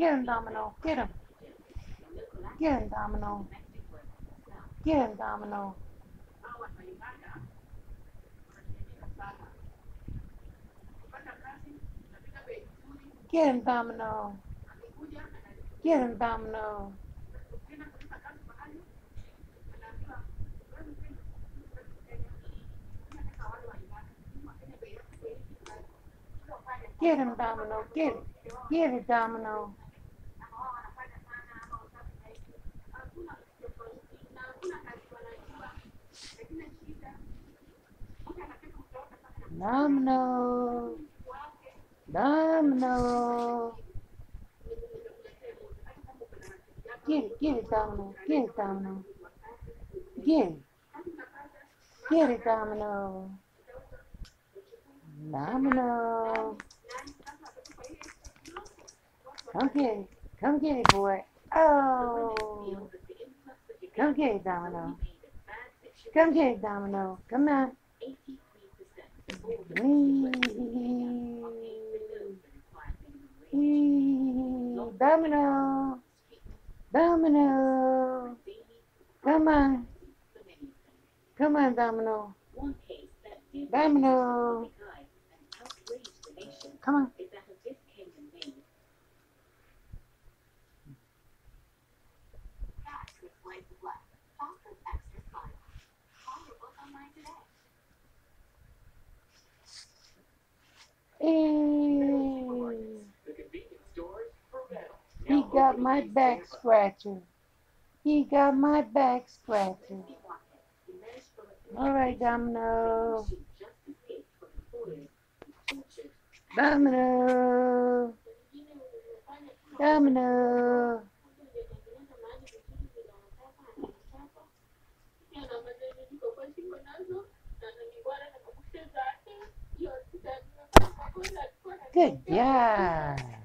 Get him, Domino. Get him. Get him, Domino. Get him, Domino. Get him, Domino. Get him, Domino. Get him, Domino. Get it. Get it, Domino. Domino. Domino. Get it, get it, Domino. Get it, Domino. Get it. Get it, Domino. Domino. Come get it. Come get it, boy. Oh. Come get it, Domino. Come here, Domino. Come on. Domino. Domino. Come on. Come on, Domino. Domino. Come on. He got my back scratcher. He got my back scratcher. All right, Domino. Domino. Domino. Good job.